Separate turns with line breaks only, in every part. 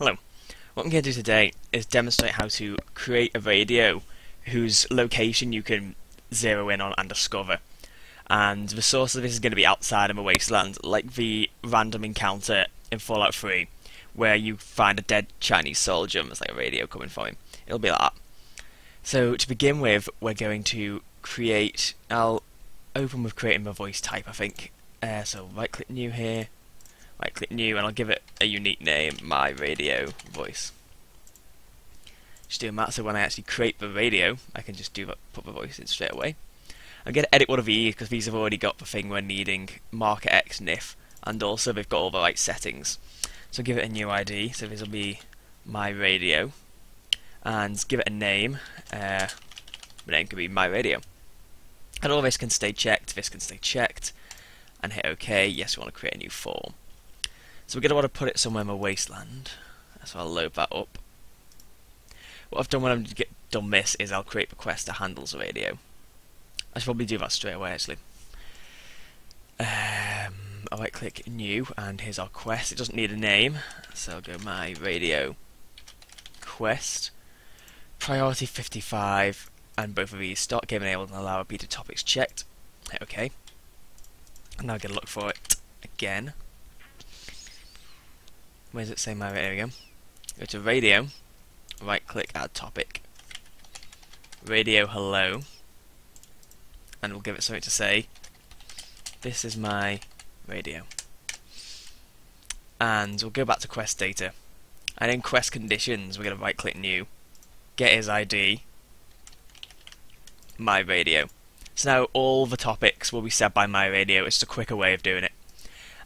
Hello. What I'm going to do today is demonstrate how to create a radio whose location you can zero in on and discover. And the source of this is going to be outside of a wasteland, like the random encounter in Fallout 3, where you find a dead Chinese soldier and there's like a radio coming from him. It'll be like that. So to begin with, we're going to create. I'll open with creating my voice type, I think. Uh, so right click new here, right click new, and I'll give it a unique name, my radio voice. Just doing that so when I actually create the radio, I can just do that, put the voice in straight away. I'm going to edit one of these because these have already got the thing we're needing, marker X NIF, and also they've got all the right settings. So give it a new ID, so this will be my radio, and give it a name. Uh, name could be my radio. And all this can stay checked, this can stay checked, and hit OK. Yes, we want to create a new form. So we're going to want to put it somewhere in my wasteland. So I'll load that up. What I've done when I've done this is I'll create request that handles the radio. I should probably do that straight away actually. Um, I'll right click new and here's our quest. It doesn't need a name, so I'll go my radio quest. Priority 55 and both of these start game enabled and allow repeated topics checked. Hit OK. And now I'm going to look for it again. Where does it say my radio? Go to radio, right click add topic, radio hello, and we'll give it something to say. This is my radio. And we'll go back to quest data. And in quest conditions, we're going to right click new, get his ID, my radio. So now all the topics will be set by my radio. It's a quicker way of doing it.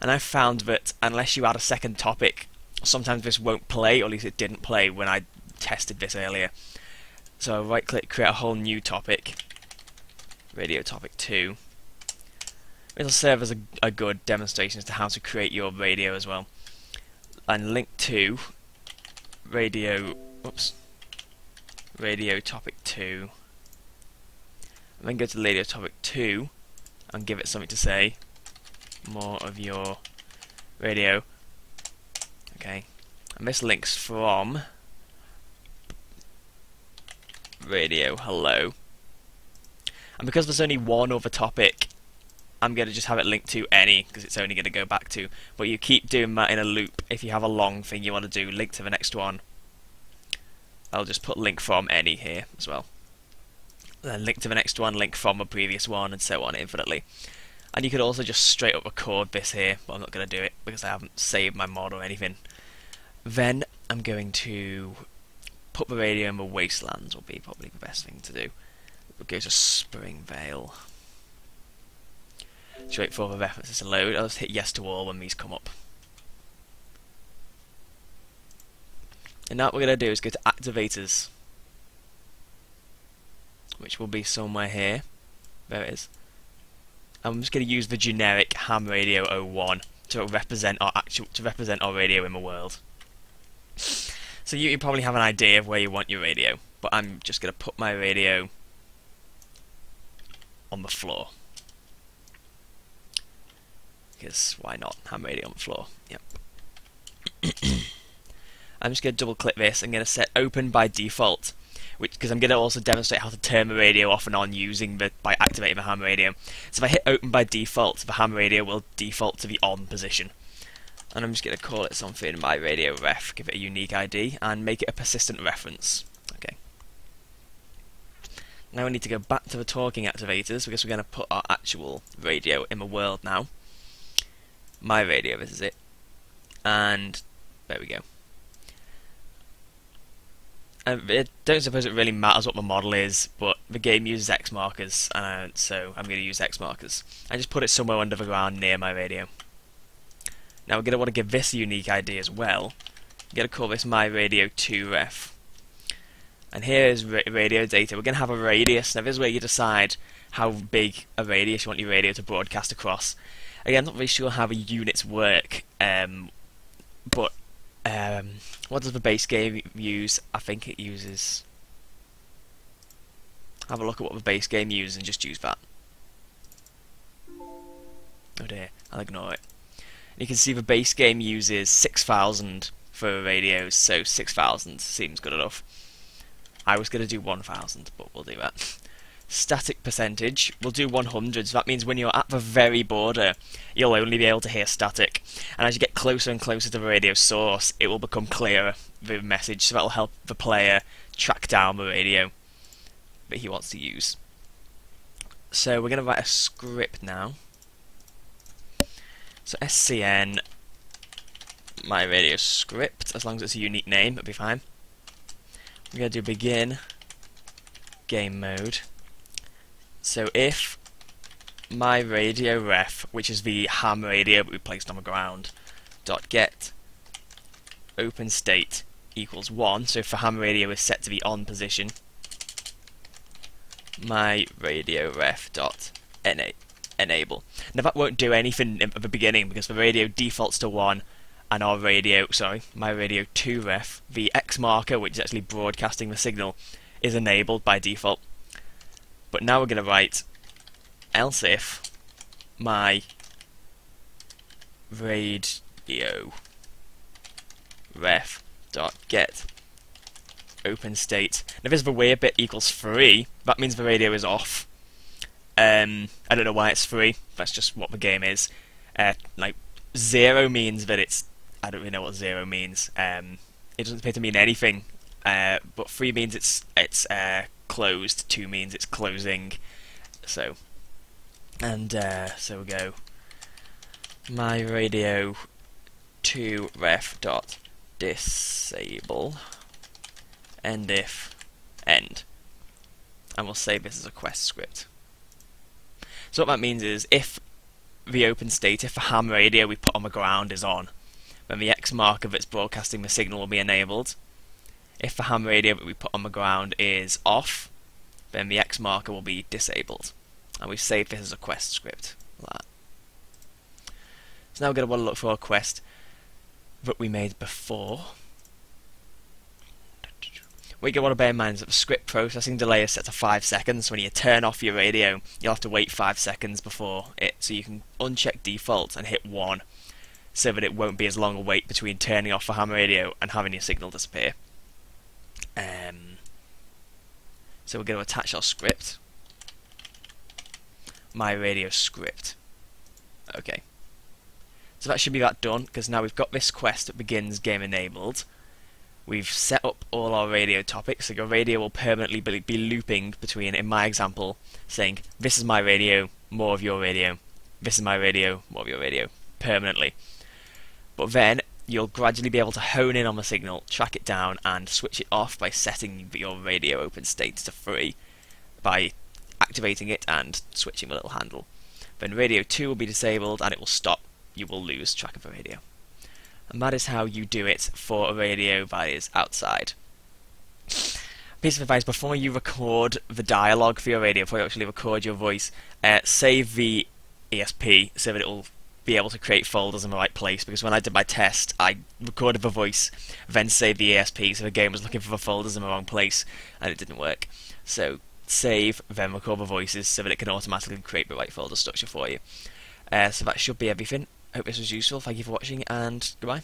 And I've found that unless you add a second topic, sometimes this won't play, or at least it didn't play when I tested this earlier. So right click, create a whole new topic, radio topic 2. It'll serve as a, a good demonstration as to how to create your radio as well. And link to radio, oops, radio topic 2 and then go to radio topic 2 and give it something to say. More of your radio. Okay. And this links from radio hello. And because there's only one other topic, I'm going to just have it linked to any, because it's only going to go back to. But you keep doing that in a loop if you have a long thing you want to do, link to the next one. I'll just put link from any here as well then link to the next one, link from a previous one, and so on infinitely. And you could also just straight up record this here, but I'm not going to do it because I haven't saved my mod or anything. Then I'm going to put the radio in the wastelands, will be probably the best thing to do. We'll go to Springvale. Just wait for the references to load. I'll just hit yes to all when these come up. And now what we're going to do is go to activators which will be somewhere here. There it is. I'm just going to use the generic ham radio 01 to represent our actual to represent our radio in the world. So you, you probably have an idea of where you want your radio, but I'm just going to put my radio on the floor. Because why not? Ham radio on the floor. Yep. I'm just going to double click this. I'm going to set open by default which because I'm going to also demonstrate how to turn the radio off and on using the by activating the ham radio. So if I hit open by default, the ham radio will default to the on position. And I'm just going to call it something my radio ref, give it a unique ID, and make it a persistent reference. Okay. Now we need to go back to the talking activators because we're going to put our actual radio in the world now. My radio, this is it. And there we go. I don't suppose it really matters what the model is, but the game uses X markers, uh, so I'm going to use X markers. I just put it somewhere under the ground near my radio. Now we're going to want to give this a unique ID as well. I'm going to call this my radio 2 ref. And here is ra radio data. We're going to have a radius. Now this is where you decide how big a radius you want your radio to broadcast across. Again, I'm not really sure how the units work, um, but um, what does the base game use? I think it uses. Have a look at what the base game uses and just use that. Oh dear, I'll ignore it. You can see the base game uses 6,000 for radios, so 6,000 seems good enough. I was going to do 1,000, but we'll do that. Static percentage, we'll do 100, so that means when you're at the very border, you'll only be able to hear static. And as you get closer and closer to the radio source, it will become clearer, the message, so that'll help the player track down the radio that he wants to use. So we're going to write a script now. So SCN, my radio script, as long as it's a unique name, it'll be fine. We're going to do begin game mode. So if my radio ref, which is the ham radio that we placed on the ground, dot get open state equals 1, so if the ham radio is set to the on position, my radio ref dot ena enable. Now that won't do anything at the beginning because the radio defaults to 1 and our radio, sorry, my radio 2 ref, the X marker which is actually broadcasting the signal, is enabled by default. But now we're going to write else if my radio ref dot get open state. Now, if the weird bit equals 3, that means the radio is off. Um, I don't know why it's free. That's just what the game is. Uh, like, 0 means that it's... I don't really know what 0 means. Um, it doesn't appear 2 mean anything. Uh, but 3 means it's it's uh, closed. 2 means it's closing. So, and uh, so we go. My radio to ref dot disable end if end. And we'll save this as a quest script. So what that means is if the open state, if the ham radio we put on the ground is on, then the X marker that's broadcasting the signal will be enabled. If the ham radio that we put on the ground is off, then the X marker will be disabled. And we've saved this as a quest script. Like so now we're going to want to look for a quest that we made before. What you want to bear in mind is that the script processing delay is set to 5 seconds. When you turn off your radio, you'll have to wait 5 seconds before it, so you can uncheck default and hit 1, so that it won't be as long a wait between turning off the ham radio and having your signal disappear. Um, so we're going to attach our script. My radio script. Okay. So that should be that done, because now we've got this quest that begins game enabled. We've set up all our radio topics, so your radio will permanently be looping between, in my example, saying, this is my radio, more of your radio, this is my radio, more of your radio, permanently. But then, you'll gradually be able to hone in on the signal, track it down, and switch it off by setting your radio open state to free, by activating it and switching the little handle. Then radio 2 will be disabled and it will stop. You will lose track of the radio and that is how you do it for a radio that is outside. Piece of advice before you record the dialogue for your radio, before you actually record your voice, uh, save the ESP so that it will be able to create folders in the right place because when I did my test I recorded the voice then saved the ESP so the game was looking for the folders in the wrong place and it didn't work. So save then record the voices so that it can automatically create the right folder structure for you. Uh, so that should be everything hope this was useful. Thank you for watching, and goodbye.